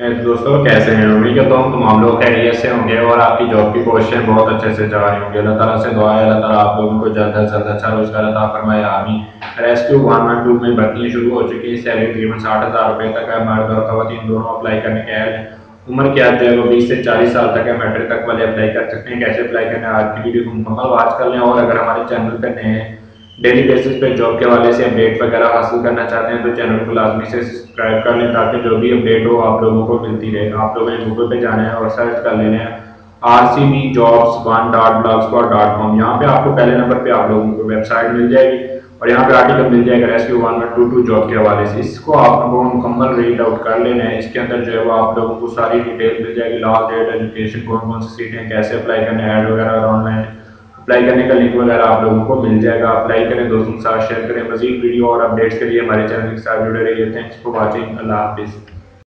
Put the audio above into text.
दोस्तों, कैसे हैं? उम्मीद करता हूँ तमाम लोग खैरियत से होंगे और आपकी जॉब की कोशिशें बहुत अच्छे से जा रही होंगी। अल्लाह ताला से दुआ है, अल्लाह ताला आप लोगों को जल्द अज जल्द अच्छा रोज़गार अता फरमाए आमी रेस्क्यू वन वन टू में भर्तियाँ शुरू हो चुकी है। सैलरी तकरीबन साठ हज़ार रुपये तक है। मर्द और खवतिन दोनों अप्लाई करने के हैं। उम्र क्या जो है वो बीस से चालीस साल तक है मैट्रिक तक वाले अप्लाई कर सकते हैं। कैसे अप्लाई करना है, आज की वीडियो को मुकम्मल वाच कर लें। और अगर हमारे चैनल पर नए हैं डेली बेसिस पे जॉब के हवाले से अपडेट वगैरह हासिल करना चाहते हैं तो चैनल को लाजमी से सब्सक्राइब कर लें ताकि जो भी अपडेट हो आप लोगों को मिलती रहे। आप लोगों ने गूगल पे जाना है और सर्च कर लेना है R C B jobs one dot blogspot dot com यहाँ पर आपको पहले नंबर पर आप लोगों को वेबसाइट मिल जाएगी और यहाँ पे आर्टिकल मिल जाएगा rescue one one two two job के हवाले से। इसको आप लोगों को मुकम्मल रीड आउट कर लेना है। इसके अंदर जो है वो आप लोगों को सारी डिटेल मिल जाएगी। लास्ट डेट एजुकेशन कौन कौन सी सीटें कैसे अप्लाई करने ऐड वगैरह ऑनलाइन अप्लाई करने का लिंक वगैरह आप लोगों को मिल जाएगा। अप्लाई करें, दोस्तों के साथ शेयर करें। मजीद वीडियो और अपडेट्स के लिए हमारे चैनल के साथ जुड़े रहिए। थैंक्स फॉर वॉचिंग अल्लाह हाफिज़